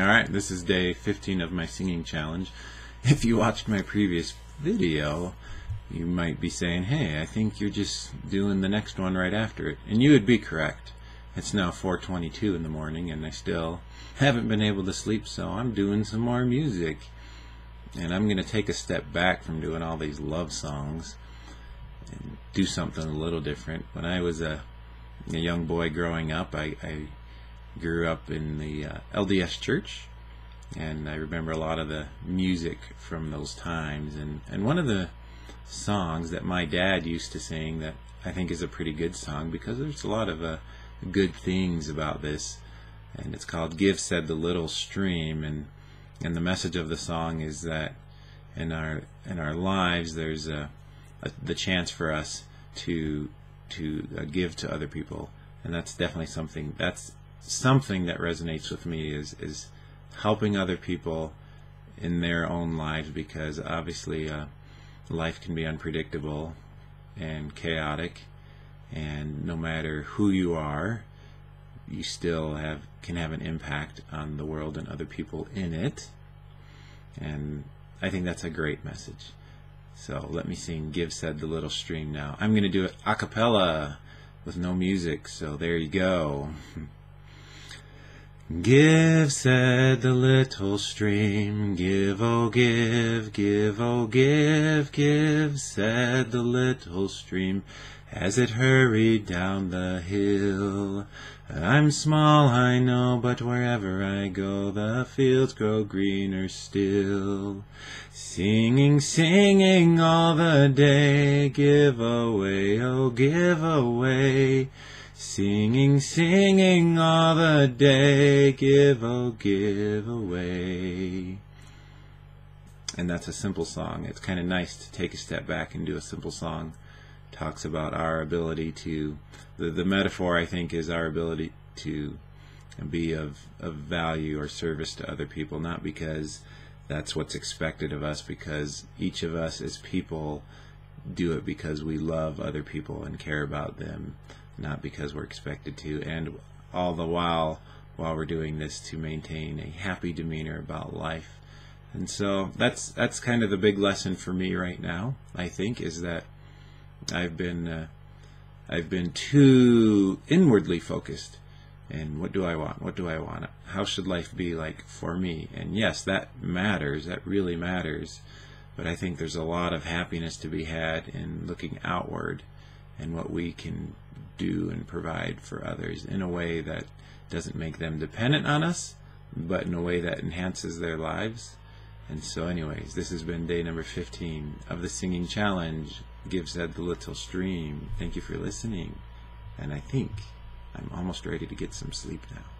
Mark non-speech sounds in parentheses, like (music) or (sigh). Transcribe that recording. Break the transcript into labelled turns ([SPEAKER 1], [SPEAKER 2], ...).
[SPEAKER 1] Alright, this is day 15 of my singing challenge. (laughs) If you watched my previous video, you might be saying, hey, I think you're just doing the next one right after it. And you would be correct. It's now 4.22 in the morning and I still haven't been able to sleep, so I'm doing some more music. And I'm going to take a step back from doing all these love songs and do something a little different. When I was a, a young boy growing up, I, I grew up in the uh, LDS church, and I remember a lot of the music from those times. And, and one of the songs that my dad used to sing that I think is a pretty good song because there's a lot of uh, good things about this, and it's called "Give," said the little stream, and and the message of the song is that in our in our lives there's a, a the chance for us to to uh, give to other people, and that's definitely something that's something that resonates with me is is helping other people in their own lives because obviously uh, life can be unpredictable and chaotic. And no matter who you are you still have can have an impact on the world and other people in it. And I think that's a great message. So let me sing give said the little stream now. I'm going to do it a cappella with no music so there you go (laughs) Give, said the little stream, give, oh give, give, oh give, give, said the little stream, as it hurried down the hill. I'm small, I know, but wherever I go, the fields grow greener still. Singing, singing all the day, give away, oh give away. Singing, singing all the day, give, oh, give away. And that's a simple song. It's kind of nice to take a step back and do a simple song. Talks about our ability to, the, the metaphor I think is our ability to be of, of value or service to other people, not because that's what's expected of us, because each of us as people do it because we love other people and care about them not because we're expected to, and all the while, while we're doing this, to maintain a happy demeanor about life. And so that's that's kind of the big lesson for me right now. I think is that I've been uh, I've been too inwardly focused. And what do I want? What do I want? How should life be like for me? And yes, that matters. That really matters. But I think there's a lot of happiness to be had in looking outward and what we can do and provide for others in a way that doesn't make them dependent on us, but in a way that enhances their lives. And so, anyways, this has been day number 15 of the singing challenge. Give said the little stream. Thank you for listening. And I think I'm almost ready to get some sleep now.